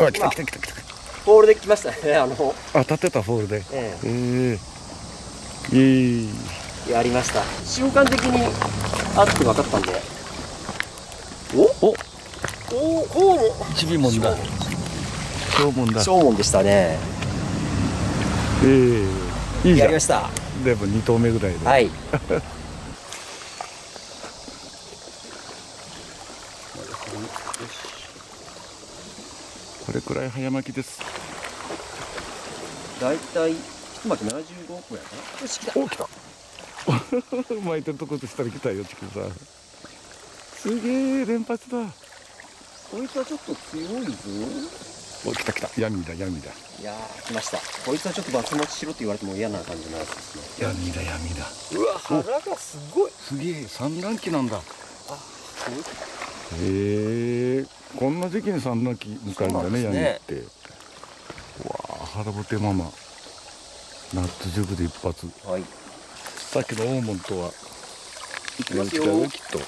あ来た来た来た来たフォールで来ましたねあの。あ立ってたフォールで。ええ。ー、え。ー、えやりました。瞬間的にあって分かったんで。お？お？おおちびもんだ。正門だ。正門でしたね。えー、いいじゃん。やりました。でも2投目ぐらいで、はい れくらい早巻きです。大体一巻き75個やな。よし来た。お来た。巻いてるとこでしたら来たよチキンさんすげえ連発だ。こいつはちょっと強いぞ。お来た来た。闇だ闇だ。いやー来ました。こいつはちょっとバツ待ちしろって言われても嫌な感じのやつですね。闇だ闇だ。うわ腹がすごい。すげえ産卵期なんだ。すごいへえこんな時期に産卵期迎えるんだねそうなんですね。闇って。うわあ腹ぼてママナッツ塾で一発。はい。さっきの大門とは。きますよ。きっと。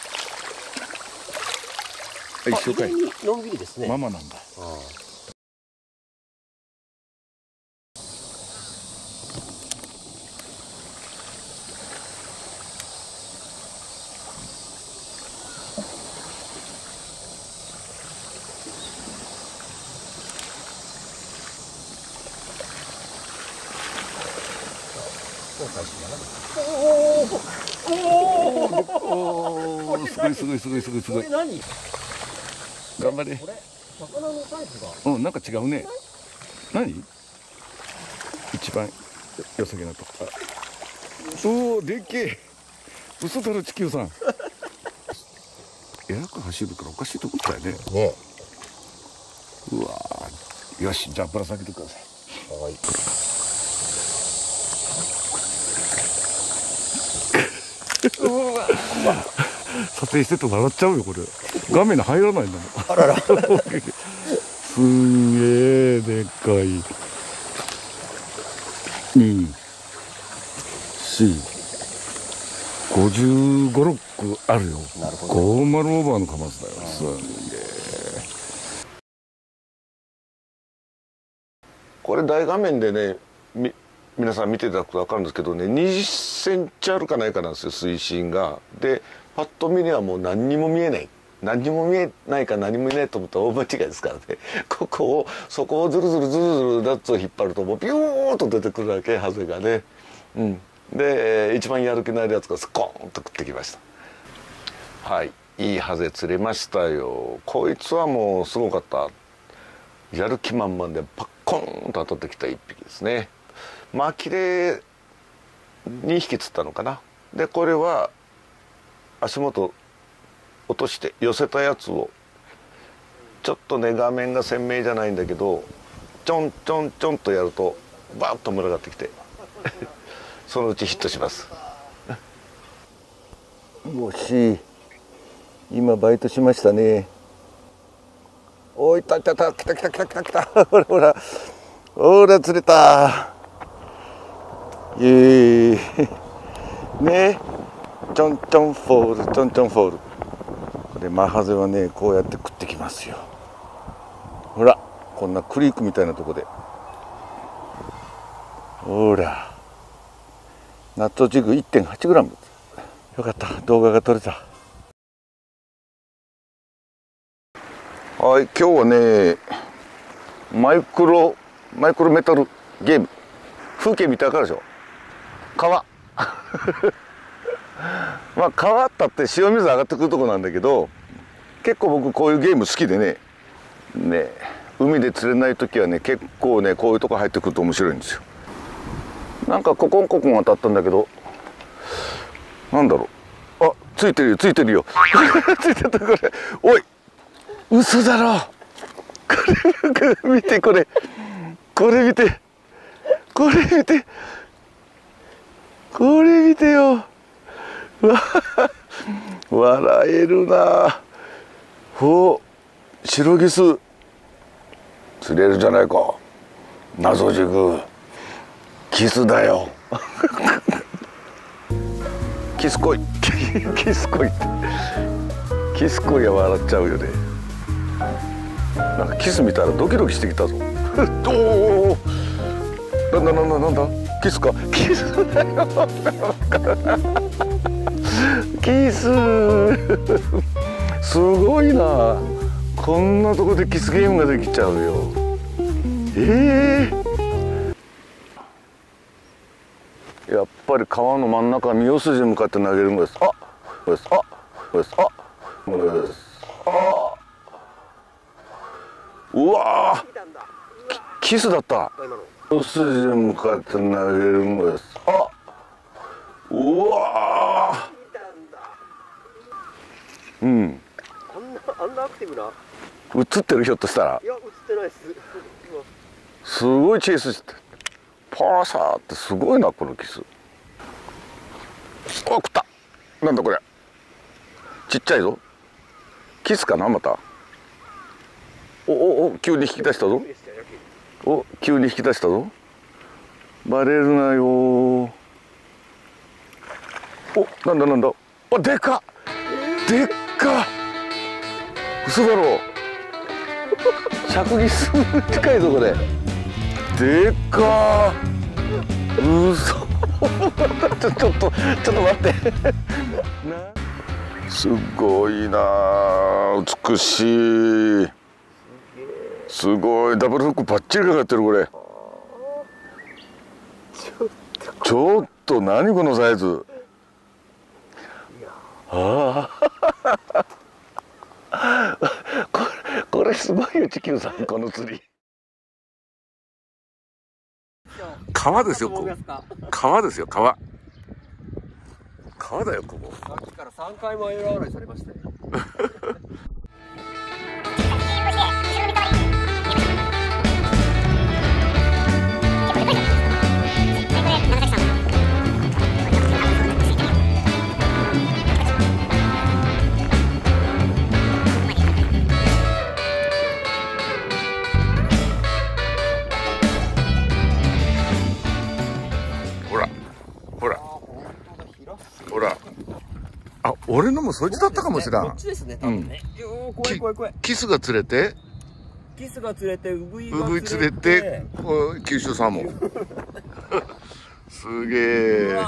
あ一緒かい。のんびりですね。ママなんだ。ああおおおすごいすごいすごいすごいすごい何頑張れこれ魚のサイズがうんなんか違うね何一番よさげなとこおおでっけえ嘘だろ地球さんえらく走るからおかしいと思ったよねねうわよしじゃあぶら下げてくださいはい撮影してると笑っちゃうよ。これ画面に入らないんだもんあららすんげえでっかい2 4 5 5 6個あるよ。なるほどゴーマルオーバーのカマスだよ。すんげえこれ大画面でね皆さん見ていただくと分かるんですけどね20センチあるかないかなんですよ水深が。でパッと見にはもう何にも見えない。何にも見えないか何も見えないと思ったら大間違いですからね。ここをそこをずるずるずるずるダッツを引っ張るともうビューッと出てくるわけハゼがね。うん。で一番やる気のあるやつがスコーンと食ってきました。はい。いいハゼ釣れましたよ。こいつはもうすごかった。やる気満々でパッコーンと当たってきた一匹ですね。巻きで2匹釣ったのかな。でこれは足元落として寄せたやつをちょっとね画面が鮮明じゃないんだけどちょんちょんちょんとやるとバーッと群がってきてそのうちヒットします。もし。今バイトしましたね。おいたいたいた来た来た来た来た来た。ほら ほら。ほら釣れた。イエー。イ ね。ちょんちょんフォールちょんちょんフォール。これマハゼはねこうやって食ってきますよ。ほらこんなクリークみたいなとこで。ほら。ナッゾジグ 1.8g よかった。動画が撮れた。はい今日はねマイクロマイクロメタルゲーム。風景見たからでしょ？川。まあ川ったって塩水上がってくるとこなんだけど結構僕こういうゲーム好きでね。ね海で釣れない時はね結構ねこういうとこ入ってくると面白いんですよ。なんかココンココン当たったんだけどなんだろう。あついてるよついてるよ。ついて たこれ。おい嘘だろ。これ見てこれ。これ見て。これ見て。これ見てよ。わ笑えるな。お白ギス。釣れるじゃないか。謎軸キスだよ。キス恋キス恋キス恋は笑っちゃうよね。なんかキス見たらドキドキしてきたぞ。おおなんだなんだなんだ？キスか？キスだよ。キス。すごいな。こんなとこでキスゲームができちゃうよ。ええー、やっぱり川の真ん中三好筋に向かって投げるんです。あです。あです。あです。あうわキスだった。三好筋に向かって投げるんです。あうわうん。あんなあんなアクティブな？映ってるひょっとしたら。いや映ってないです。すごいチェイスして。パーサーってすごいなこのキス。あ食った。なんだこれ。ちっちゃいぞ。キスかなまた。おおお急に引き出したぞお急に引き出したぞ。バレるなよ。おなんだなんだ。あでか。っでっか。嘘だろ。尺にすぐ近いとこででっか。嘘。ちょちょっとちょっと待って。すごいな。美しいすごい。ダブルフックバッチリかかってるこれ。ちょっと何このサイズ。ああ これこれすごいよ地球さんこの釣り。川ですよここ川ですよ川。川だよここ。さっきから3回もエラ洗いされましたよ ほら。あ俺のもそいつだったかもしれん。こっちですね多分ね、よー怖い怖い怖い。キスが釣れて。キスが釣れてウグイがウグイ釣れて九州サーモン。すげえ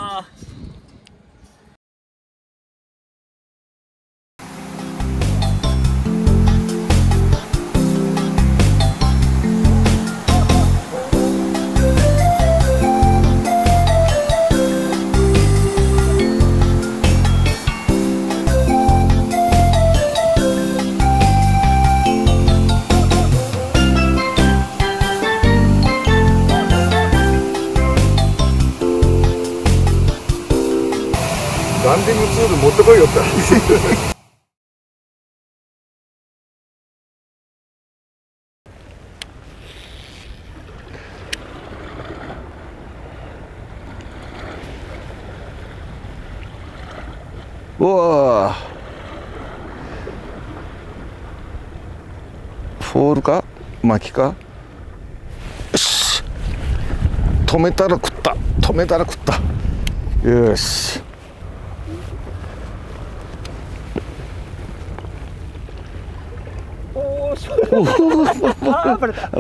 ランディングツール持ってこいよって。うわフォールか？巻きか？よし。止めたら食った。止めたら食った。よしおーしバレた。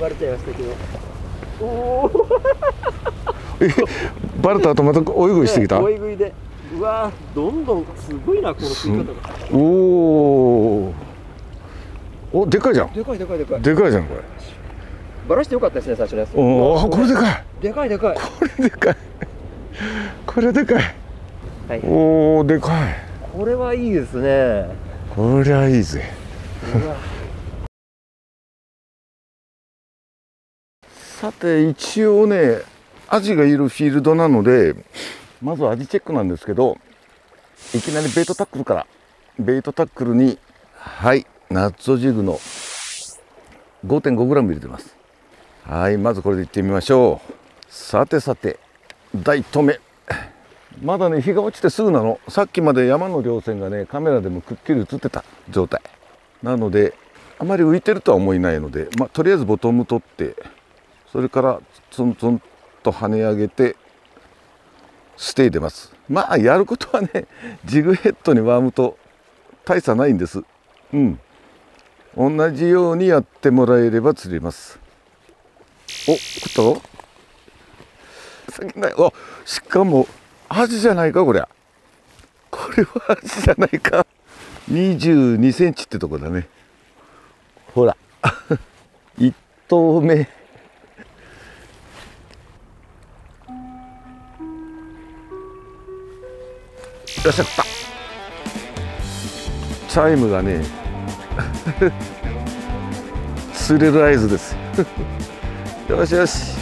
バレちゃいましたけどおおバレた後また追い食いしてきた、追い食いで。うわーどんどんすごいなこの食い方が。おおおでかいじゃん。でかいでかいでかい。でかいじゃんこれ。バラしてよかったですね最初のやつ。おおこれでかい。でかいでかい。これでかい。これでかい。はい。おおでかい。これはいいですね。こりゃいいぜさて一応ねアジがいるフィールドなのでまずはアジチェックなんですけどいきなりベイトタックルから。ベイトタックルにはいナッツオジグの 5.5g 入れてます。はいまずこれでいってみましょう。さてさて大止め。まだね日が落ちてすぐなの。さっきまで山の稜線がねカメラでもくっきり映ってた状態。なのであまり浮いてるとは思えないので、まあ、とりあえずボトム取ってそれからツンツンと跳ね上げてステイ出ます。まあやることはねジグヘッドにワームと大差ないんです。うん。同じようにやってもらえれば釣れます。お食った先な。いあしかもアジじゃないかこれこれはアジじゃないか。22センチってとこだね。ほら。1投目。よっしゃった。チャイムがね釣れる合図です よしよし。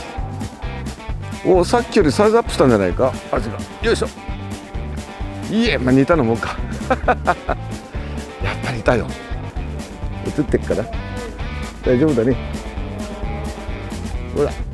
おさっきよりサイズアップしたんじゃないか？味が。よいしょ。いえまあ似たのもんか たよ。映ってっから。大丈夫だね。ほら。